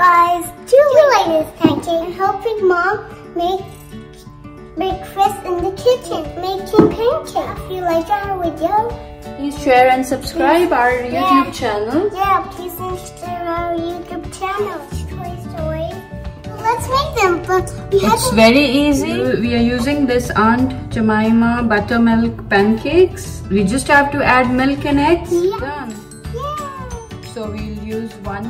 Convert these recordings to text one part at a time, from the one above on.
guys, Julie is pancake and helping mom make breakfast in the kitchen, making pancakes. If you like our video, Please share and subscribe our YouTube channel. yeah, please subscribe our YouTube channel, Toy Story. Let's make them, but we have It's very easy. We are using this Aunt Jemima buttermilk pancakes. We just have to add milk and eggs. Yeah. Done. Yeah. So we'll use one.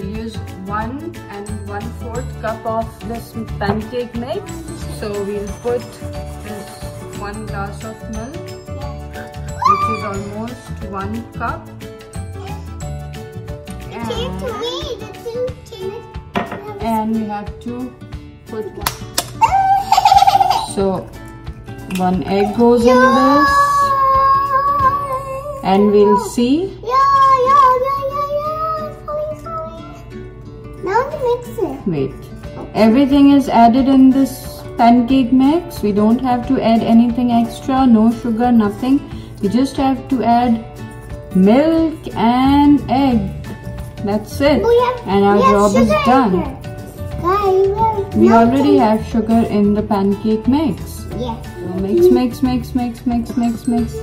We'll use one and one fourth cup of this pancake mix. So we'll put this one glass of milk, which is almost one cup. And, and we have to put one. so one egg goes in this, and we'll see. Mix it. Wait. Everything is added in this pancake mix. We don't have to add anything extra, no sugar, nothing. We just have to add milk and egg. That's it. Have, And our we job is done. Guys, We already have sugar in the pancake mix. Yeah. So mix, mix, mix, mix, mix, mix, mix.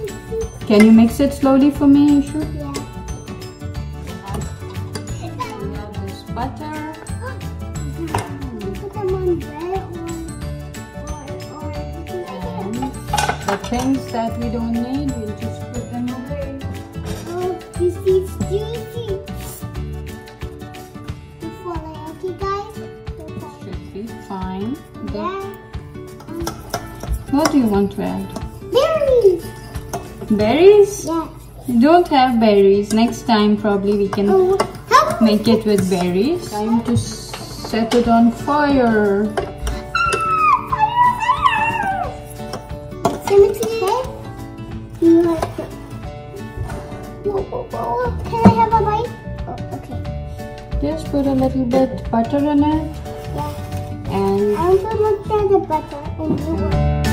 Can you mix it slowly for me, Ishu? The things that we don't need, we'll just put them away. Oh, you see, it's juicy. Before okay, guys? Should be fine. Yeah. what do you want to add? Berries. Berries? Yeah. We don't have berries. Next time probably we can Oh, make it with berries. Time to set it on fire. Timothy. Whoa, whoa, whoa. Can I have a bite? Oh, okay. Just put a little bit butter in it Yeah. and I want to look at the butter and you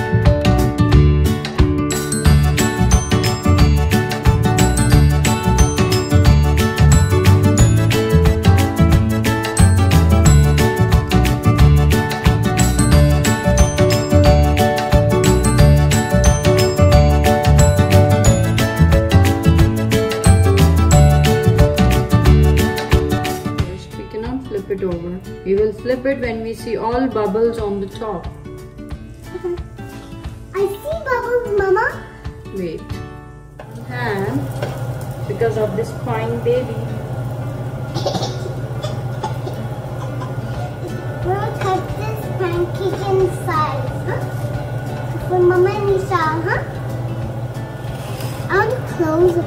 We will flip it when we see all bubbles on the top. I see bubbles, Mama. Wait. And because of this crying baby, We'll cut this pancake inside, huh? For Mama and Lisa, huh? I want close it.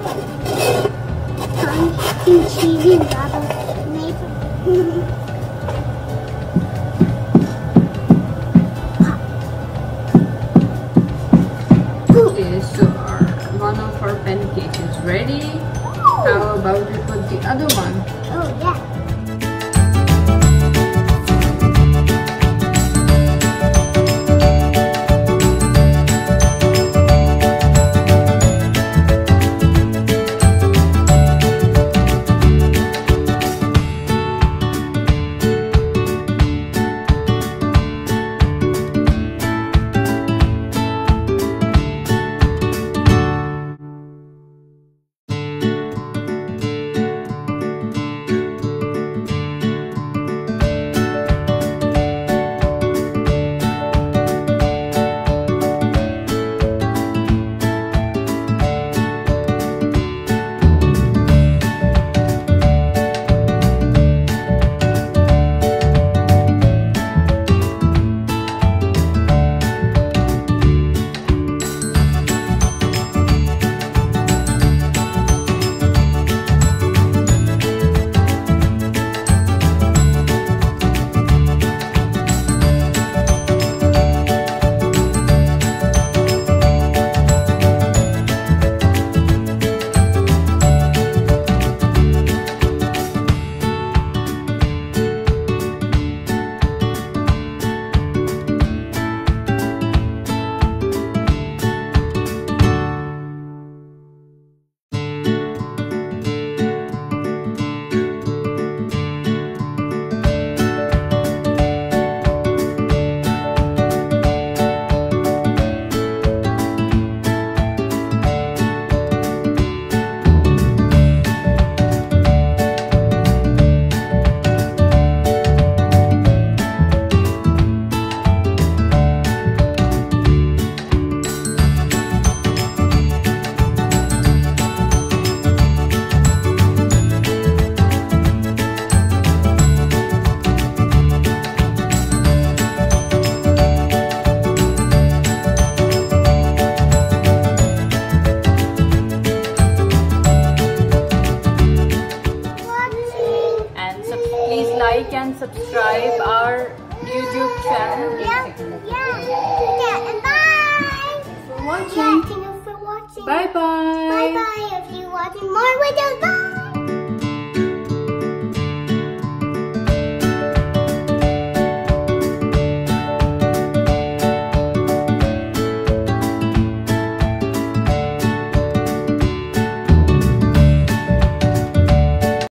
Pumpkin cheesy bubbles. Maybe. Oh, yeah.